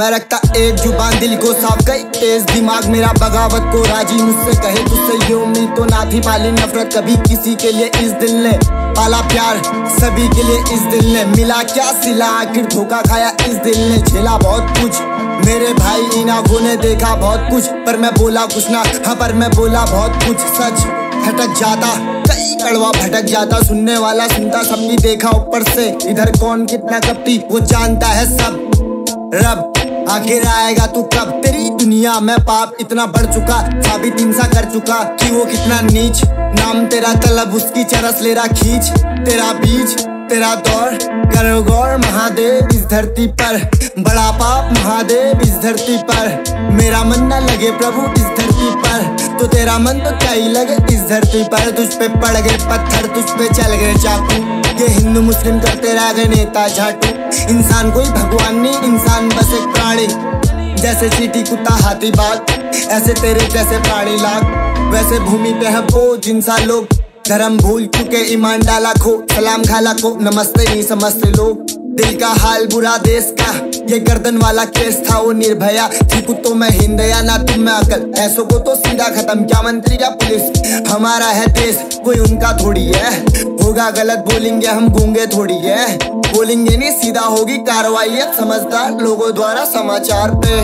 मैं रखता एक ज़ुबान, दिल को साफ़ गई तेज। दिमाग मेरा बगावत को राज़ी, मुझसे कहे तुझसे ये उम्मीद तो ना थी पाली नफरत कभी किसी के लिए इस दिल ने। पाला प्यार सभी के लिए इस दिल ने। मिला क्या सिला, आखिर धोखा खाया इस दिल ने। झेला बहुत कुछ। मेरे भाई इन आँखों ने देखा बहुत कुछ, पर मैं बोला कुछ ना। हाँ पर मैं बोला बहुत कुछ, सच भटक जाता। कई कड़वा भटक जाता, सुनने वाला सुनता सबने देखा ऊपर से। इधर कौन कितना कपटी, वो जानता है सब। रब, आखिर आएगा तू कब? तेरी दुनिया में पाप इतना बढ़ चुका, साबित इंसा कर चुका, कि वो कितना नीच। नाम तेरा तलब, उसकी चरस ले रहा खींच। तेरा बीज, तेरा दौर करो गौर महादेव इस धरती पर। बड़ा पाप महादेव धरती पर। मेरा मन न लगे प्रभु इस धरती पर। तो तेरा मन तो क्या ही लगे इस धरती पर। तुझ पे पड़ गए पत्थर, तुझ पे चल गए चाकू। ये हिंदू, मुस्लिम करते रह गए नेता झाटू। इंसान कोई भगवान नहीं, इंसान बस एक प्राणी। जैसे चीटी, कुत्ता, हाथी बाग ऐसे तेरे जैसे प्राणी लाग वैसे भूमि पे है वो जिनसा लोग। धर्म भूल चुके, ईमान डाला खो। सलाम खाला को नमस्ते, नहीं समझते लोग। दिल का हाल बुरा देश का। ये गर्दन वाला केस था, वो निर्भया। थी कुत्तों में हिंदया, ना तुम में अकल। ऐसो को तो सीधा खत्म क्या मंत्री या पुलिस। हमारा है देश कोई उनका थोड़ी है। होगा गलत, बोलेंगे हम गूँगे थोड़ी है। बोलेंगे नहीं, सीधा होगी कार्रवाई। समझदार लोगों द्वारा समाचार पे।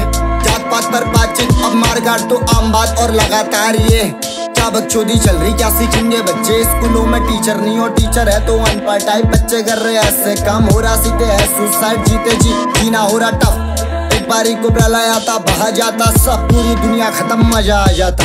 जात पात पर बातचीत, अब मारकाट तो आम बात और लगातार ये। क्या बकचोदी चल रही, क्या सीखेंगे बच्चे? स्कूलों में टीचर नहीं हो टीचर है तो अनपढ़ टाइप बच्चे कर रहे ऐसे काम। हो रहा सीते है सुसाइड जीते जी। जीना हो रहा टफ एक बारी को आता बहा जाता, सब पूरी दुनिया खत्म, मज़ा आ जाता।